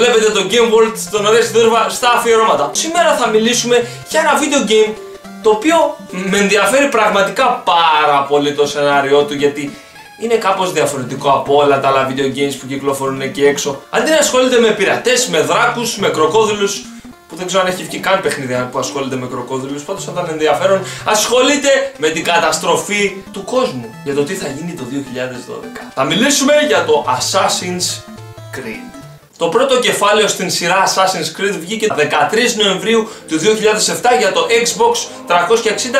βλέπετε το Game World στον Ωραία Σιδέρβα στα αφιερώματα. Σήμερα θα μιλήσουμε για ένα video game το οποίο με ενδιαφέρει πραγματικά πάρα πολύ το σενάριό του γιατί είναι κάπως διαφορετικό από όλα τα άλλα video games που κυκλοφορούν εκεί έξω. Αντί να ασχολείται με πειρατές, με δράκους, με κροκόδιλους, που δεν ξέρω αν έχει βγει καν παιχνίδι που ασχολείται με κροκόδιλους, πάντως θα ήταν ενδιαφέρον, ασχολείται με την καταστροφή του κόσμου, για το τι θα γίνει το 2012. Θα μιλήσουμε για το Assassin's Creed. Το πρώτο κεφάλαιο στην σειρά Assassin's Creed βγήκε 13 Νοεμβρίου του 2007 για το Xbox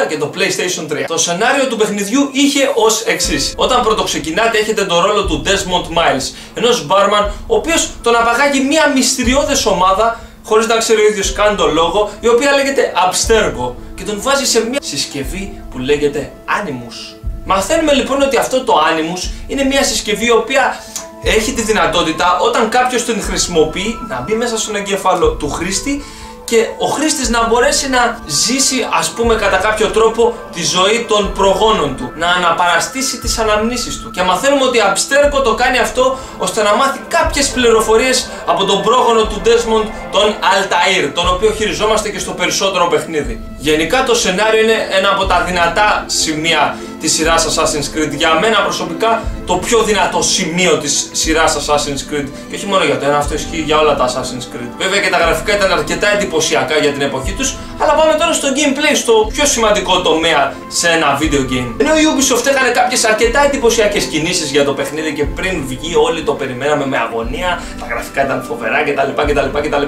360 και το PlayStation 3. Το σενάριο του παιχνιδιού είχε ως εξής. Όταν πρωτοξεκινάτε έχετε τον ρόλο του Desmond Miles, ενός μπάρμαν ο οποίος τον απαγάγει μια μυστηριώδες ομάδα χωρίς να ξέρει ο ίδιος καν τον λόγο, η οποία λέγεται Abstergo και τον βάζει σε μια συσκευή που λέγεται Animus. Μαθαίνουμε λοιπόν ότι αυτό το Animus είναι μια συσκευή η οποία έχει τη δυνατότητα όταν κάποιος την χρησιμοποιεί να μπει μέσα στον εγκέφαλο του χρήστη και ο χρήστης να μπορέσει να ζήσει ας πούμε κατά κάποιο τρόπο τη ζωή των προγόνων του να αναπαραστήσει τις αναμνήσεις του. Και μαθαίνουμε ότι Abstergo το κάνει αυτό ώστε να μάθει κάποιες πληροφορίες από τον πρόγονο του Desmond τον Altair τον οποίο χειριζόμαστε και στο περισσότερο παιχνίδι. Γενικά το σενάριο είναι ένα από τα δυνατά σημεία τη σειρά Assassin's Creed. Για μένα προσωπικά το πιο δυνατό σημείο της σειράς Assassin's Creed. Και όχι μόνο για το ένα, αυτό ισχύει για όλα τα Assassin's Creed. Βέβαια και τα γραφικά ήταν αρκετά εντυπωσιακά για την εποχή τους. Αλλά πάμε τώρα στο gameplay, στο πιο σημαντικό τομέα σε ένα video game. Ενώ η Ubisoft έκανε κάποιες αρκετά εντυπωσιακές κινήσεις για το παιχνίδι και πριν βγει, όλοι το περιμέναμε με αγωνία. Τα γραφικά ήταν φοβερά κτλ. κτλ, κτλ.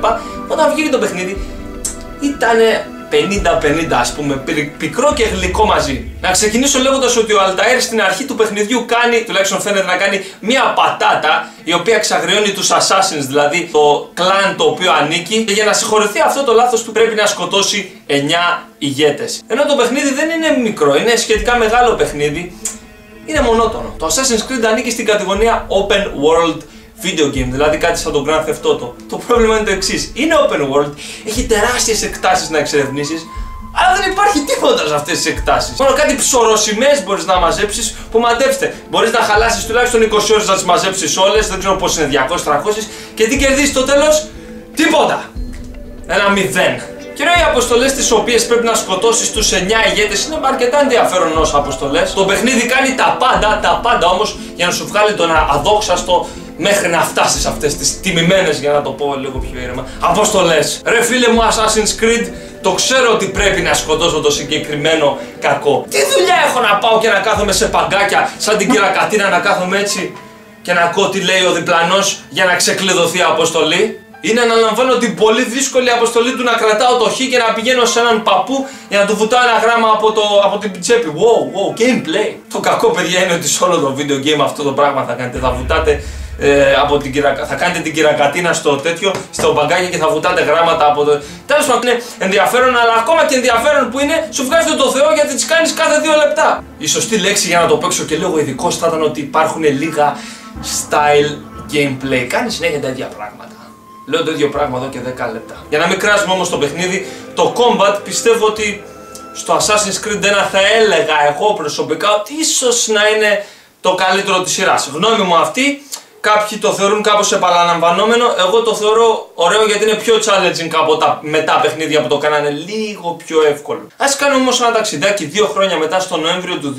Όταν βγήκε το παιχνίδι, ήταν 50-50 ας πούμε, πικρό και γλυκό μαζί. Να ξεκινήσω λέγοντας ότι ο Altair στην αρχή του παιχνιδιού κάνει, τουλάχιστον φαίνεται να κάνει, μία πατάτα η οποία εξαγριώνει τους Assassins, δηλαδή το κλάν το οποίο ανήκει και για να συγχωρεθεί αυτό το λάθος του πρέπει να σκοτώσει 9 ηγέτες. Ενώ το παιχνίδι δεν είναι μικρό, είναι σχετικά μεγάλο παιχνίδι, είναι μονότονο. Το Assassin's Creed ανήκει στην κατηγορία Open World video game, δηλαδή κάτι σαν το Grand Theft Auto. Το πρόβλημα είναι το εξής. Είναι open world, έχει τεράστιες εκτάσεις να εξερευνήσεις, αλλά δεν υπάρχει τίποτα σε αυτές τις εκτάσεις. Μόνο κάτι ψωροσημαίε μπορείς να μαζέψεις που μαντέψτε. Μπορείς να χαλάσεις τουλάχιστον 20 ώρες να τις μαζέψεις όλες, δεν ξέρω πώς είναι 200-300 και τι κερδίσει στο τέλος, τίποτα. Ένα μηδέν. Και οι αποστολές τις οποίες πρέπει να σκοτώσεις τους 9 ηγέτες είναι αρκετά ενδιαφέρον ως αποστολές. Το παιχνίδι κάνει τα πάντα, τα πάντα όμως για να σου βγάλει τον αδόξαστο μέχρι να φτάσεις σε αυτές τις τιμημένες, για να το πω λίγο πιο ήρεμα, αποστολές. Ρε φίλε μου, Assassin's Creed, το ξέρω ότι πρέπει να σκοτώσω το συγκεκριμένο κακό. Τι δουλειά έχω να πάω και να κάθομαι σε παγκάκια σαν την κυρακατίνα να κάθομαι έτσι και να ακούω τι λέει ο διπλανός για να ξεκλειδωθεί η αποστολή; Είναι να αναλαμβάνω την πολύ δύσκολη αποστολή του να κρατάω το χ και να πηγαίνω σε έναν παππού για να του βουτάω ένα γράμμα από, το, από την τσέπη. Wow, wow, gameplay. Το κακό παιδιά είναι ότι σε όλο το video game αυτό το πράγμα θα κάνετε. Θα βουτάτε ε, από την κυρα... θα κάνετε την κυρακατίνα στο τέτοιο, στο μπαγκάκι και θα βουτάτε γράμματα από το. Τέλος πάντων είναι ενδιαφέρον, αλλά ακόμα και ενδιαφέρον που είναι, σου βγάζει το Θεό γιατί τις κάνεις κάθε δύο λεπτά. Η σωστή λέξη για να το παίξω και λίγο ειδικός θα ήταν ότι υπάρχουν λίγα style gameplay. Κάνεις συνέχεια τα ίδια πράγματα. Λέω το ίδιο πράγμα εδώ και 10 λεπτά. Για να μην κράσουμε όμως το παιχνίδι, το combat πιστεύω ότι στο Assassin's Creed 1 θα έλεγα εγώ προσωπικά ότι ίσως να είναι το καλύτερο της σειράς. Γνώμη μου αυτή, Κάποιοι το θεωρούν κάπως επαναλαμβανόμενο, εγώ το θεωρώ ωραίο γιατί είναι πιο challenging από τα μετά παιχνίδια που το κάνανε λίγο πιο εύκολο. Ας κάνουμε όμως ένα ταξιδάκι δύο χρόνια μετά στο Νοέμβριο του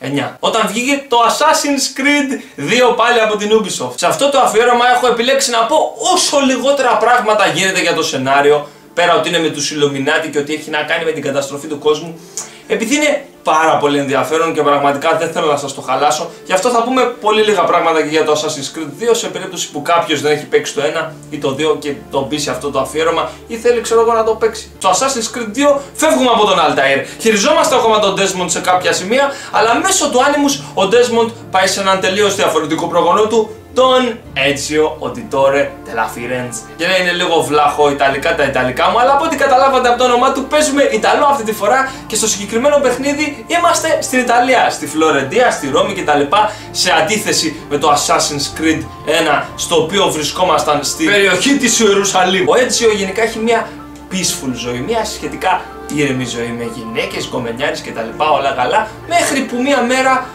2009 όταν βγήκε το Assassin's Creed 2 πάλι από την Ubisoft. Σε αυτό το αφιέρωμα έχω επιλέξει να πω όσο λιγότερα πράγματα γίνεται για το σενάριο πέρα ότι είναι με τους Illuminati και ότι έχει να κάνει με την καταστροφή του κόσμου επειδή είναι πάρα πολύ ενδιαφέρον και πραγματικά δεν θέλω να σας το χαλάσω. Γι' αυτό θα πούμε πολύ λίγα πράγματα και για το Assassin's Creed 2 σε περίπτωση που κάποιος δεν έχει παίξει το 1 ή το 2 και το πείσει αυτό το αφιέρωμα ή θέλει ξέρω εγώ να το παίξει. Στο Assassin's Creed 2 φεύγουμε από τον Altair. Χειριζόμαστε ακόμα τον Desmond σε κάποια σημεία, αλλά μέσω του Animus ο Desmond πάει σε έναν τελείως διαφορετικό προγονό του τον Έτσιο Οντιτόρε Τελαφιρέντς. Για να είναι λίγο βλάχο Ιταλικά τα Ιταλικά μου, αλλά από ό,τι καταλάβατε από το όνομά του παίζουμε Ιταλό αυτή τη φορά και στο συγκεκριμένο παιχνίδι είμαστε στην Ιταλία, στη Φλωρεντία, στη Ρώμη κτλ. Σε αντίθεση με το Assassin's Creed 1, στο οποίο βρισκόμασταν στη περιοχή της Ιερουσαλήμ. Ο Έτσιο γενικά έχει μια peaceful ζωή, μια σχετικά ήρεμη ζωή με γυναίκες, κομμενιάρες κτλ. όλα καλά, μέχρι που μια μέρα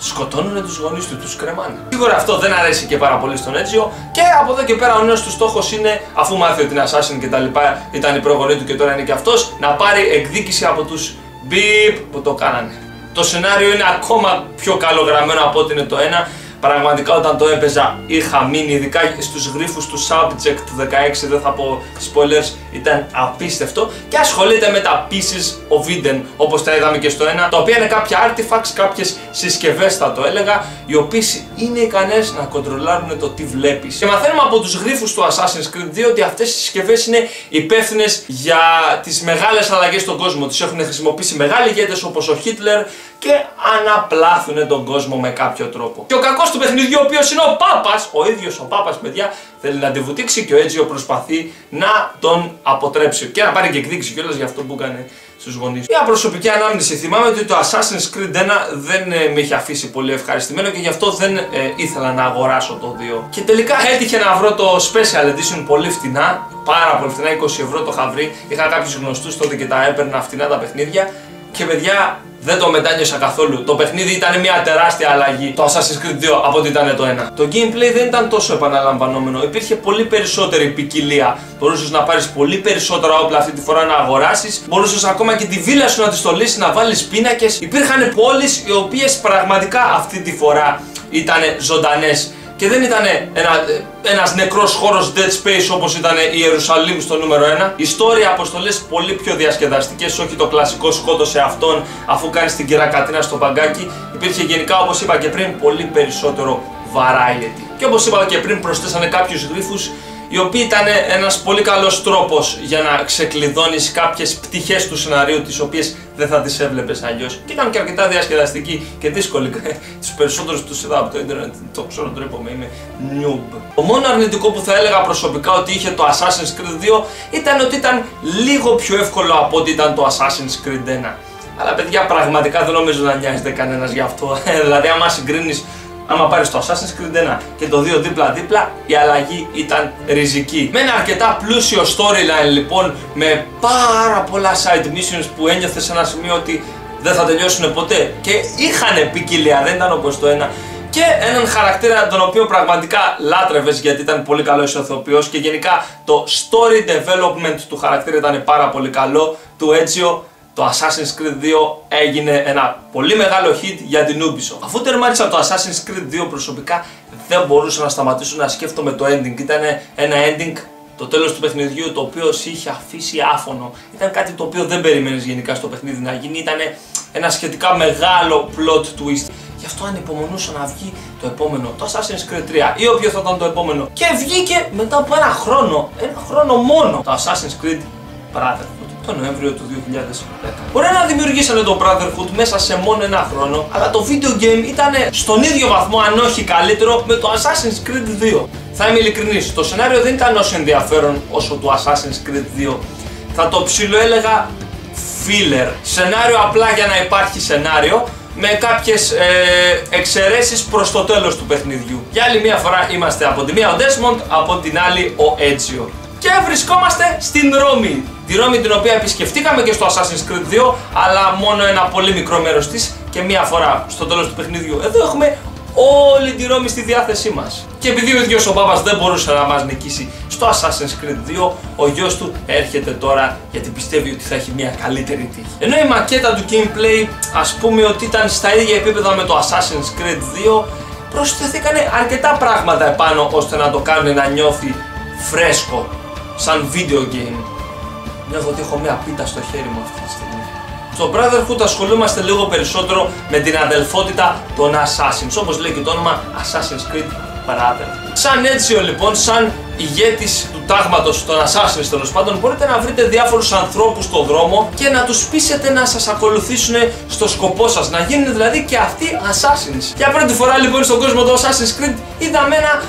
σκοτώνουν τους γονείς του, τους κρεμάνε. Σίγουρα αυτό δεν αρέσει και πάρα πολύ στον Έτσιο και από εδώ και πέρα ο νέος του στόχος είναι, αφού μάθει ότι είναι Assassin και τα λοιπά, ήταν η προγονή του και τώρα είναι και αυτός, να πάρει εκδίκηση από τους μπιπ που το κάνανε. Το σενάριο είναι ακόμα πιο καλογραμμένο από ό,τι είναι το ένα Πραγματικά όταν το έπαιζα είχα μείνει ειδικά στους γρίφους του Subject 16, δεν θα πω spoilers, ήταν απίστευτο και ασχολείται με τα pieces of Eden όπως τα είδαμε και στο ένα, τα οποία είναι κάποια artifacts, κάποιες συσκευές θα το έλεγα, οι οποίες είναι ικανές να κοντρολάρουν το τι βλέπεις. Και μαθαίνουμε από τους γρίφους του Assassin's Creed 2 ότι αυτές οι συσκευές είναι υπεύθυνες για τις μεγάλες αλλαγές στον κόσμο. Τις έχουν χρησιμοποιήσει μεγάλοι ηγέτες όπως ο Hitler και αναπλάθουν τον κόσμο με κάποιο τρόπο. Και ο κακός του παιχνιδιού, ο οποίος είναι ο Πάπας, ο ίδιος ο Πάπας, παιδιά, θέλει να τη βουτήξει και ο Έτζιο προσπαθεί να τον αποτρέψει. Και να πάρει και εκδίκηση κιόλας για αυτό που έκανε στους γονείς. Μια προσωπική ανάμνηση. Θυμάμαι ότι το Assassin's Creed 1 δεν ε, με είχε αφήσει πολύ ευχαριστημένο και γι' αυτό δεν ε, ήθελα να αγοράσω το 2. Και τελικά έτυχε να βρω το Special Edition πολύ φτηνά, πάρα πολύ φτηνά, 20 ευρώ το είχα βρει. Είχα κάποιους γνωστούς τότε και τα έπαιρνα φτηνά τα παιχνίδια. Και παιδιά, δεν το μετάνιωσα καθόλου. Το παιχνίδι ήταν μια τεράστια αλλαγή το Assassin's Creed 2 από ό,τι ήταν το 1. Το gameplay δεν ήταν τόσο επαναλαμβανόμενο. Υπήρχε πολύ περισσότερη ποικιλία. Μπορούσες να πάρεις πολύ περισσότερα όπλα αυτή τη φορά να αγοράσεις. Μπορούσες ακόμα και τη βίλα σου να τη στολίσεις, να βάλεις πίνακες. Υπήρχαν πόλεις οι οποίες πραγματικά αυτή τη φορά ήταν ζωντανές και δεν ήταν ένα, ένας νεκρός χώρος Dead Space όπως ήταν η Ιερουσαλήμ στο νούμερο 1. Ιστορία, αποστολές πολύ πιο διασκεδαστικές, όχι το κλασικό σκότωσε αυτόν αφού κάνεις την κυρακατίνα στο παγκάκι. Υπήρχε γενικά όπως είπα και πριν πολύ περισσότερο variety. Και όπως είπα και πριν προσθέσανε κάποιους γρίφους οι οποίοι ήταν ένας πολύ καλός τρόπος για να ξεκλειδώνεις κάποιες πτυχές του σενάριου τις οποίες δεν θα τις έβλεπες αλλιώς. Και ήταν και αρκετά διασκεδαστική και δύσκολη. Τους περισσότερους τους είδα από το ίντερνετ το ξέρω τρέπομαι είμαι noob Το μόνο αρνητικό που θα έλεγα προσωπικά ότι είχε το Assassin's Creed 2 ήταν ότι ήταν λίγο πιο εύκολο από ότι ήταν το Assassin's Creed 1 αλλά παιδιά πραγματικά δεν νομίζω να νοιάζεται κανένας γι' αυτό. Δηλαδή άμα συγκρίνεις άμα πάρεις το Assassin's Creed 1 και το 2 δίπλα-δίπλα, η αλλαγή ήταν ριζική. Με ένα αρκετά πλούσιο storyline λοιπόν, με πάρα πολλά side missions που ένιωθες σε ένα σημείο ότι δεν θα τελειώσουν ποτέ. Και είχαν ποικιλία, δεν ήταν όπως το ένα. Και έναν χαρακτήρα τον οποίο πραγματικά λάτρευες γιατί ήταν πολύ καλό ηθοποιός και γενικά το story development του χαρακτήρα ήταν πάρα πολύ καλό, του Ezio το Assassin's Creed 2 έγινε ένα πολύ μεγάλο hit για την Ubisoft. Αφού τερμάτισα το Assassin's Creed 2 προσωπικά δεν μπορούσα να σταματήσω να σκέφτομαι το ending. Ήταν ένα ending το τέλος του παιχνιδιού το οποίο σε είχε αφήσει άφωνο. Ήταν κάτι το οποίο δεν περίμενε γενικά στο παιχνίδι να γίνει. Ήταν ένα σχετικά μεγάλο plot twist. Γι' αυτό ανυπομονούσα να βγει το επόμενο, το Assassin's Creed 3 ή όποιο θα ήταν το επόμενο. Και βγήκε μετά από ένα χρόνο, ένα χρόνο μόνο, το Assassin's Creed Brotherhood το Νοέμβριο του 2010. Μπορεί να δημιουργήσανε το Brotherhood μέσα σε μόνο ένα χρόνο, αλλά το video game ήταν στον ίδιο βαθμό, αν όχι καλύτερο, με το Assassin's Creed 2. Θα είμαι ειλικρινής, το σενάριο δεν ήταν όσο ενδιαφέρον όσο το Assassin's Creed 2. Θα το ψηλό έλεγα filler. Σενάριο απλά για να υπάρχει σενάριο, με κάποιες ε, εξαιρέσεις προς το τέλος του παιχνιδιού. Για άλλη μια φορά είμαστε από τη μία ο Desmond, από την άλλη ο Ezio. Και βρισκόμαστε στην Ρώμη. Τη Ρώμη την οποία επισκεφτήκαμε και στο Assassin's Creed 2, αλλά μόνο ένα πολύ μικρό μέρος της και μία φορά στο τέλος του παιχνιδιού. Εδώ έχουμε όλη τη Ρώμη στη διάθεσή μας. Και επειδή ο ίδιος ο Πάπας δεν μπορούσε να μας νικήσει στο Assassin's Creed 2, ο γιος του έρχεται τώρα γιατί πιστεύει ότι θα έχει μια καλύτερη τύχη. Ενώ η μακέτα του gameplay ας πούμε ότι ήταν στα ίδια επίπεδα με το Assassin's Creed 2, προσθεθήκανε αρκετά πράγματα επάνω ώστε να το κάνουν να νιώθει φρέσκο σαν video game. Νιώθω ότι έχω μια πίτα στο χέρι μου αυτή τη στιγμή. Στο Brotherhood ασχολούμαστε λίγο περισσότερο με την αδελφότητα των Assassins, όπως λέει και το όνομα Assassin's Creed Brotherhood. Σαν έτσι λοιπόν, σαν ηγέτης του τάγματος των Assassins τέλος πάντων, μπορείτε να βρείτε διάφορους ανθρώπους στον δρόμο και να τους πείσετε να σας ακολουθήσουν στο σκοπό σας, να γίνουν δηλαδή και αυτοί Assassins. Για πρώτη φορά λοιπόν στον κόσμο του Assassin's Creed είδαμε ένα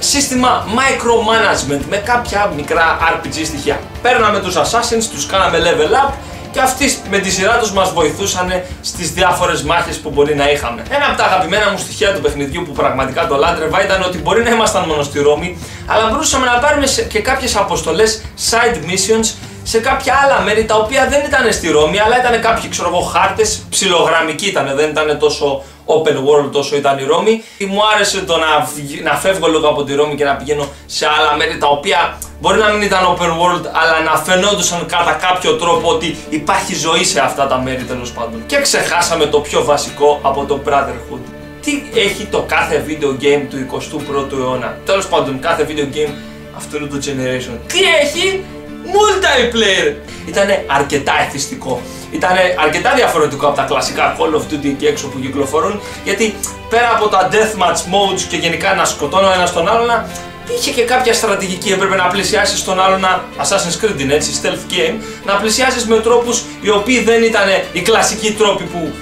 σύστημα micromanagement με κάποια μικρά RPG στοιχεία. Παίρναμε τους Assassins, τους κάναμε level up και αυτοί με τη σειρά τους μας βοηθούσαν στις διάφορες μάχες που μπορεί να είχαμε. Ένα από τα αγαπημένα μου στοιχεία του παιχνιδιού που πραγματικά το λάτρευα ήταν ότι μπορεί να ήμασταν μόνο στη Ρώμη, αλλά μπορούσαμε να πάρουμε και κάποιες αποστολές side missions σε κάποια άλλα μέρη τα οποία δεν ήταν στη Ρώμη, αλλά ήταν κάποιοι ξέρω εγώ χάρτες, ψιλογραμμικοί ήταν, δεν ήταν τόσο open world όσο ήταν η Ρώμη. Μου άρεσε το να, να φεύγω λίγο από τη Ρώμη και να πηγαίνω σε άλλα μέρη τα οποία μπορεί να μην ήταν open world αλλά να φαινόντουσαν κατά κάποιο τρόπο ότι υπάρχει ζωή σε αυτά τα μέρη τέλος πάντων. Και ξεχάσαμε το πιο βασικό από το Brotherhood. Τι έχει το κάθε video game του 21ου αιώνα. Τέλος πάντων, κάθε video game αυτού του generation. Τι έχει; Multiplayer. Ήταν αρκετά εθιστικό. Ήταν αρκετά διαφορετικό από τα κλασικά Call of Duty και έξω που κυκλοφορούν γιατί πέρα από τα deathmatch modes και γενικά να σκοτώνω ένα τον άλλον είχε και κάποια στρατηγική. Έπρεπε να πλησιάσεις τον άλλον Assassin's Creed είναι έτσι, stealth game, να πλησιάσεις με τρόπους οι οποίοι δεν ήταν οι κλασικοί τρόποι που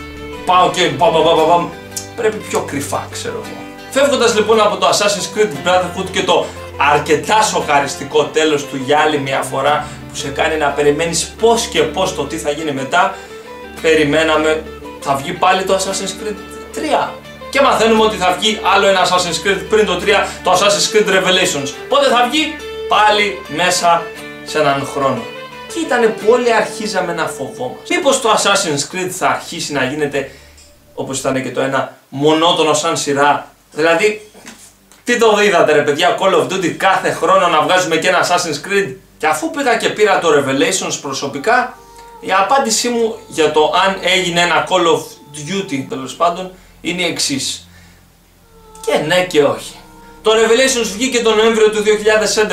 πάω και μπαμ, μπαμ, Πρέπει πιο κρυφά, ξέρω εγώ. Φεύγοντας λοιπόν από το Assassin's Creed Brotherhood και το αρκετά σοκαριστικό τέλος του για άλλη μια φορά που σε κάνει να περιμένεις πώς και πώς το τι θα γίνει μετά. Περιμέναμε θα βγει πάλι το Assassin's Creed 3 και μαθαίνουμε ότι θα βγει άλλο ένα Assassin's Creed πριν το 3 το Assassin's Creed Revelations. Πότε θα βγει; Πάλι μέσα σε έναν χρόνο. Και ήταν που όλοι αρχίζαμε να φοβόμαστε. Μήπως το Assassin's Creed θα αρχίσει να γίνεται όπως ήταν και το ένα μονότονο σαν σειρά. Δηλαδή τι το είδατε ρε παιδιά, Call of Duty κάθε χρόνο να βγάζουμε και ένα Assassin's Creed; Και αφού πήγα και πήρα το Revelations προσωπικά, η απάντησή μου για το αν έγινε ένα Call of Duty τέλος πάντων είναι η εξής. Και ναι και όχι. Το Revelations βγήκε τον Νοέμβριο του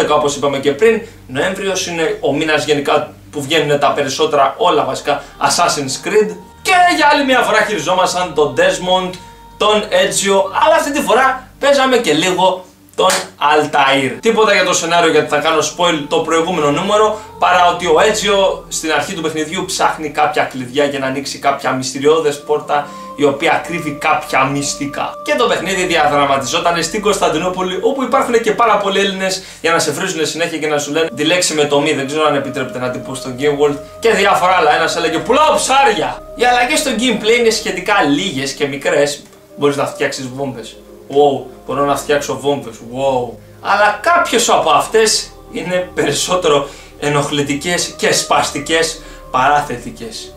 2011 όπως είπαμε και πριν. Νοέμβριος είναι ο μήνας γενικά που βγαίνουν τα περισσότερα όλα βασικά Assassin's Creed. Και για άλλη μια φορά χειριζόμασταν τον Desmond, τον Ezio, αλλά αυτή τη φορά παίζαμε και λίγο τον Altair. Τίποτα για το σενάριο γιατί θα κάνω spoil το προηγούμενο νούμερο παρά ότι ο Έτσιο στην αρχή του παιχνιδιού ψάχνει κάποια κλειδιά για να ανοίξει κάποια μυστηριώδες πόρτα η οποία κρύβει κάποια μυστικά. Και το παιχνίδι διαδραματιζόταν στην Κωνσταντινούπολη όπου υπάρχουν και πάρα πολλοί Έλληνες για να σε βρίζουν συνέχεια και να σου λένε τη λέξη με το μη. Δεν ξέρω αν επιτρέπεται να τυπώ στο Game World και διάφορα άλλα. Ένας έλεγε Πουλάω ψάρια! Οι αλλαγές στο gameplay είναι σχετικά λίγες και μικρές. Μπορείς να φτιάξεις βόμβες wow, μπορώ να φτιάξω βόμβες, wow. Αλλά κάποιες από αυτές είναι περισσότερο ενοχλητικές και σπαστικές παρά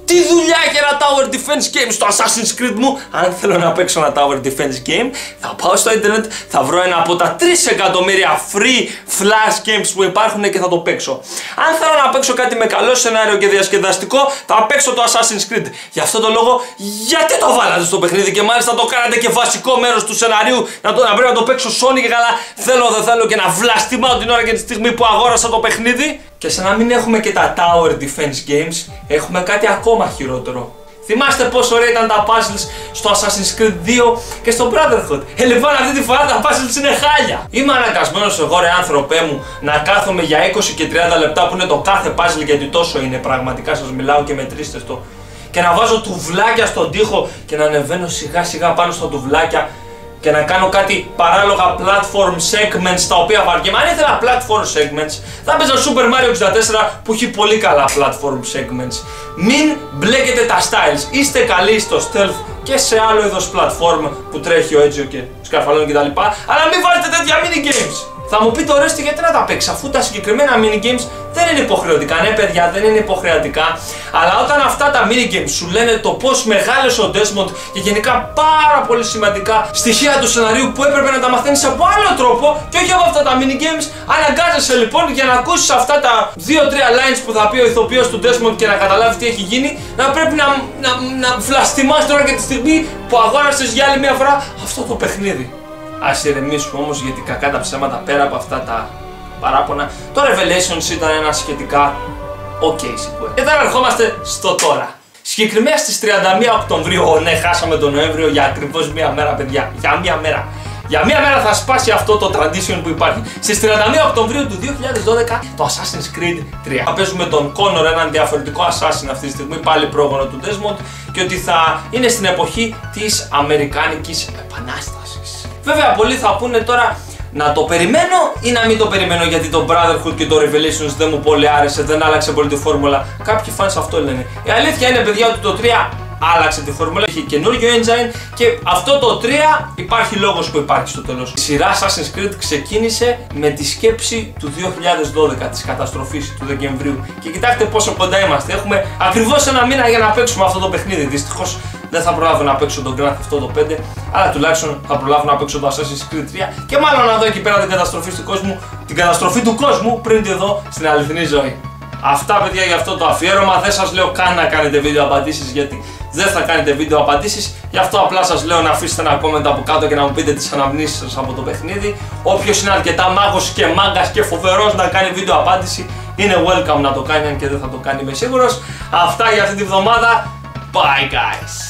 τι δουλειά έχει ένα Tower Defense Game στο Assassin's Creed μου; Αν θέλω να παίξω ένα Tower Defense Game, θα πάω στο Ιντερνετ, θα βρω ένα από τα 3 εκατομμύρια free flash games που υπάρχουν και θα το παίξω. Αν θέλω να παίξω κάτι με καλό σενάριο και διασκεδαστικό, θα παίξω το Assassin's Creed. Γι' αυτό το λόγο, γιατί το βάλατε στο παιχνίδι και μάλιστα το κάνατε και βασικό μέρος του σενάριου να, το, να πρέπει να το παίξω Sony και καλά θέλω δεν θέλω και να βλαστημάω την ώρα και τη στιγμή που αγόρασα το παιχνίδι. Και σαν να μην έχουμε και τα Tower Defense Games, έχουμε κάτι ακόμα χειρότερο. Θυμάστε πόσο ωραία ήταν τα puzzles στο Assassin's Creed 2 και στο Brotherhood. Ε, λοιπόν, αυτή τη φορά τα puzzles είναι χάλια. Είμαι αναγκασμένος εγώ, ρε άνθρωπέ μου, να κάθομαι για 20 και 30 λεπτά που είναι το κάθε puzzle γιατί τόσο είναι πραγματικά. Σας μιλάω και μετρήστε το. Και να βάζω τουβλάκια στον τοίχο και να ανεβαίνω σιγά σιγά πάνω στα τουβλάκια και να κάνω κάτι παράλογα platform segments τα οποία βαριέμαι. Αν ήθελα platform segments, θα έπαιζα Super Mario 64 που έχει πολύ καλά platform segments. Μην μπλέκετε τα styles. Είστε καλοί στο stealth και σε άλλο είδος platform που τρέχει ο Ezio και σκαρφαλώνει κτλ. Αλλά μην βάζετε τέτοια mini games. Θα μου πείτε ωραίστε γιατί να τα παίξεις αφού τα συγκεκριμένα mini games δεν είναι υποχρεωτικά. Ναι, παιδιά, δεν είναι υποχρεωτικά. Αλλά όταν αυτά τα mini games σου λένε το πώς μεγάλωσε ο Desmond και γενικά πάρα πολύ σημαντικά στοιχεία του σενάριου που έπρεπε να τα μαθαίνεις από άλλο τρόπο και όχι από αυτά τα mini games, αναγκάζεσαι λοιπόν για να ακούσεις αυτά τα 2-3 lines που θα πει ο ηθοποιός του Desmond και να καταλάβεις τι έχει γίνει, να πρέπει να, να, να βλαστημάς τώρα και τη στιγμή που αγόρασες για άλλη μια φορά αυτό το παιχνίδι. Α ηρεμήσουμε όμως γιατί κακά τα ψέματα πέρα από αυτά τα παράπονα. Το Revelations ήταν ένα σχετικά ok sequel. Και τώρα ερχόμαστε στο τώρα. Συγκεκριμένα στις 31 Οκτωβρίου, ναι, χάσαμε τον Νοέμβριο για ακριβώς μία μέρα, παιδιά. Για μία μέρα. Για μία μέρα θα σπάσει αυτό το tradition που υπάρχει. Στις 31 Οκτωβρίου του 2012 το Assassin's Creed 3. Θα παίζουμε τον Connor, έναν διαφορετικό Assassin αυτή τη στιγμή, πάλι πρόγονο του Desmond, και ότι θα είναι στην εποχή της Αμερικάνικης Επανάστασης. Βέβαια, πολλοί θα πούνε τώρα να το περιμένω ή να μην το περιμένω γιατί το Brotherhood και το Revelations δεν μου πολύ άρεσε, δεν άλλαξε πολύ τη φόρμουλα. Κάποιοι fans αυτό λένε. Η αλήθεια είναι, παιδιά, ότι το 3 άλλαξε τη φόρμουλα, έχει καινούργιο engine και αυτό το 3 υπάρχει λόγος που υπάρχει στο τέλος. Η σειρά Assassin's Creed ξεκίνησε με τη σκέψη του 2012, της καταστροφής του Δεκεμβρίου. Και κοιτάξτε πόσο κοντά είμαστε. Έχουμε ακριβώς ένα μήνα για να παίξουμε αυτό το παιχνίδι. Δυστυχώς Δεν θα προλάβω να παίξω τον Grand Theft Auto 5, αλλά τουλάχιστον θα προλάβω να παίξω το Assassin's Creed 3 και μάλλον να δω εκεί πέρα την καταστροφή του κόσμου, την καταστροφή του κόσμου πριν τη δω στην αληθινή ζωή. Αυτά παιδιά για αυτό το αφιέρωμα. Δεν σας λέω καν να κάνετε βίντεο απαντήσεις γιατί δεν θα κάνετε βίντεο απαντήσεις. Γι' αυτό απλά σας λέω να αφήσετε ένα comment από κάτω και να μου πείτε τις αναμνήσεις σας από το παιχνίδι. Όποιος είναι αρκετά μάγος και μάγκας και φοβερός να κάνει βίντεο απάντηση είναι welcome να το κάνει, αν και δεν θα το κάνει είμαι σίγουρος. Αυτά για αυτή τη βδομάδα. Bye guys.